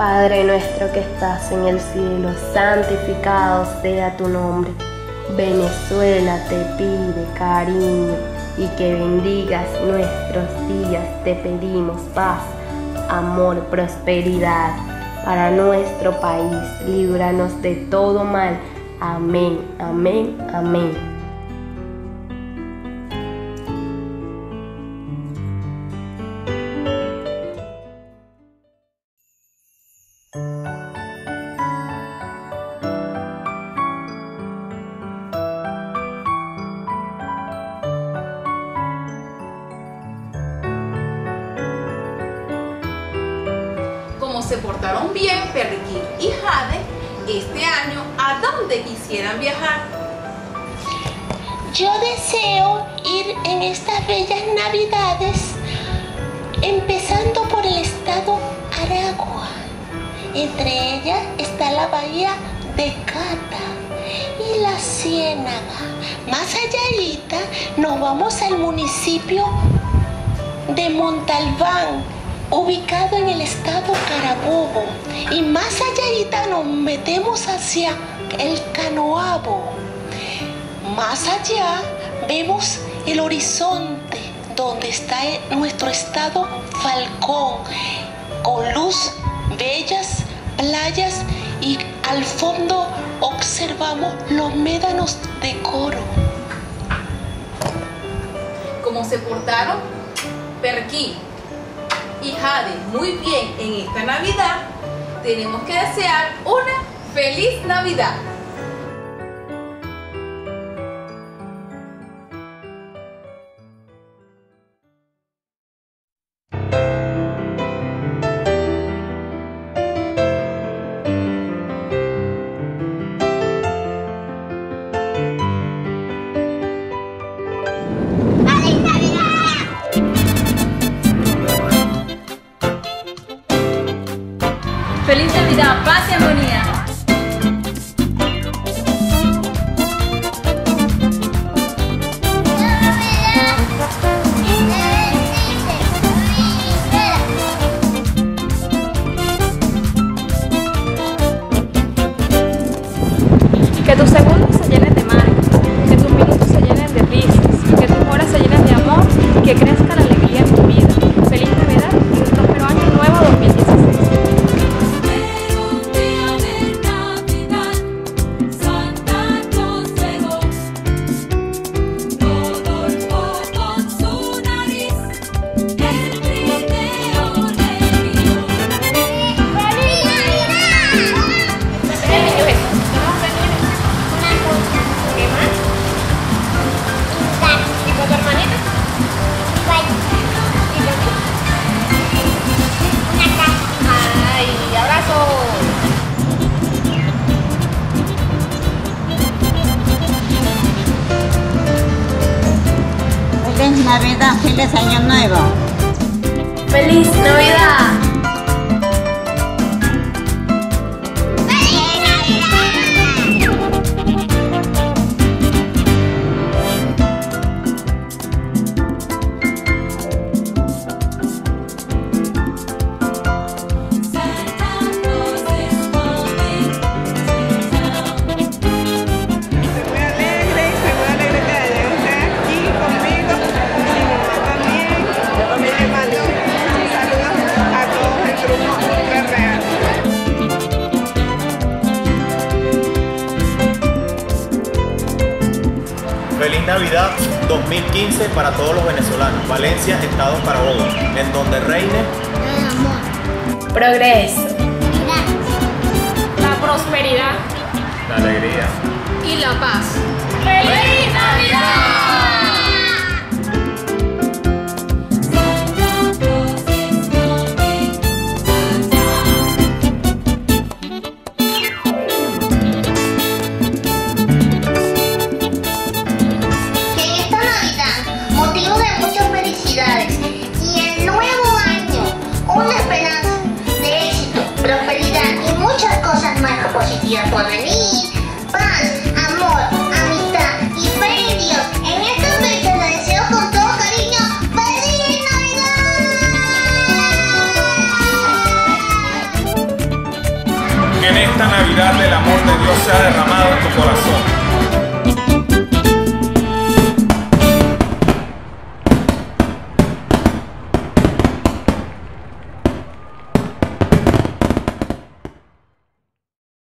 Padre nuestro que estás en el cielo, santificado sea tu nombre. Venezuela te pide cariño y que bendigas nuestros días. Te pedimos paz, amor, prosperidad para nuestro país. Líbranos de todo mal. Amén, amén, amén. Se portaron bien Perriquín y Jade este año, ¿a dónde quisieran viajar? Yo deseo ir en estas bellas navidades, empezando por el estado Aragua. Entre ellas está la bahía de Cata y la Ciénaga. Más allá nos vamos al municipio de Montalbán, ubicado en el estado Carabobo. Y más allá nos metemos hacia el Canoabo. Más allá vemos el horizonte donde está nuestro estado Falcón, con luz, bellas playas y al fondo observamos los médanos de coro. ¿Cómo se portaron? Perquín y Jade muy bien en esta Navidad, tenemos que desear una feliz Navidad. Feliz Navidad, paz y armonía. Que tus segundos Feliz Navidad, feliz Año Nuevo. ¡Feliz Navidad! Feliz Navidad 2015 para todos los venezolanos. Valencia, Estado Carabobo, en donde reine Progreso. La prosperidad la alegría. y la paz. Positivas por venir. Paz, amor, amistad y fe en esta fecha deseo con todo cariño ¡Feliz Navidad! en esta Navidad el amor de Dios sea derramado en tu corazón.